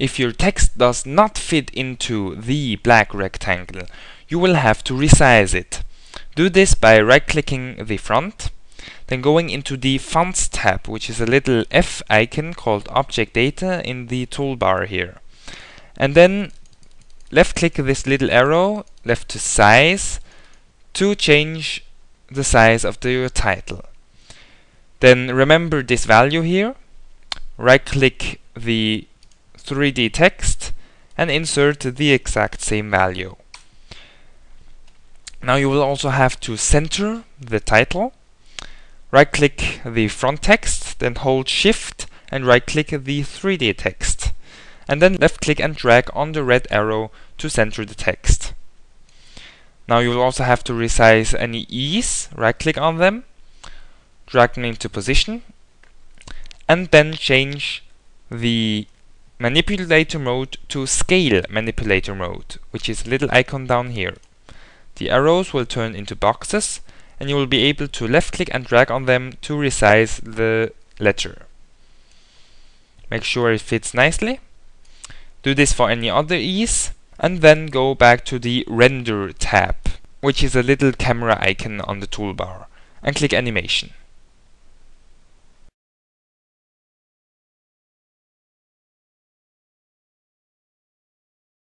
if your text does not fit into the black rectangle, you will have to resize it. Do this by right-clicking the font, then going into the Fonts tab, which is a little F icon called Object Data in the toolbar here. And then left-click this little arrow, left to Size, to change the size of the, your title. Then remember this value here, right-click the 3D text and insert the exact same value. Now you will also have to center the title. Right click the front text, then hold shift and right click the 3D text. And then left click and drag on the red arrow to center the text. Now you will also have to resize any E's, right click on them, drag them into position, and then change the manipulator mode to scale manipulator mode, which is a little icon down here. The arrows will turn into boxes and you will be able to left click and drag on them to resize the letter. Make sure it fits nicely. Do this for any other E's and then go back to the render tab which is a little camera icon on the toolbar and click animation.